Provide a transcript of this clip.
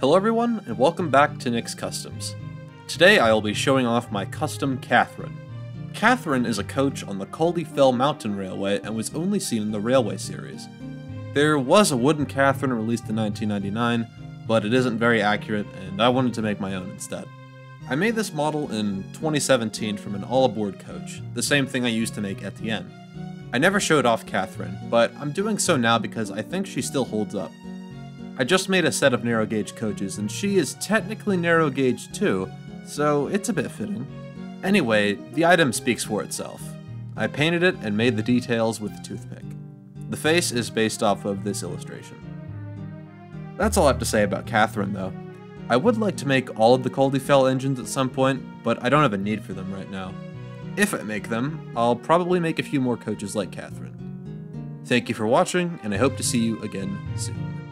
Hello everyone, and welcome back to Nick's Customs. Today I will be showing off my custom Catherine. Catherine is a coach on the Culdee Fell Mountain Railway and was only seen in the Railway series. There was a wooden Catherine released in 1999, but it isn't very accurate, and I wanted to make my own instead. I made this model in 2017 from an all-aboard coach, the same thing I used to make Etienne. I never showed off Catherine, but I'm doing so now because I think she still holds up. I just made a set of narrow gauge coaches, and she is technically narrow gauge too, so it's a bit fitting. Anyway, the item speaks for itself. I painted it and made the details with a toothpick. The face is based off of this illustration. That's all I have to say about Catherine, though. I would like to make all of the Culdee Fell engines at some point, but I don't have a need for them right now. If I make them, I'll probably make a few more coaches like Catherine. Thank you for watching, and I hope to see you again soon.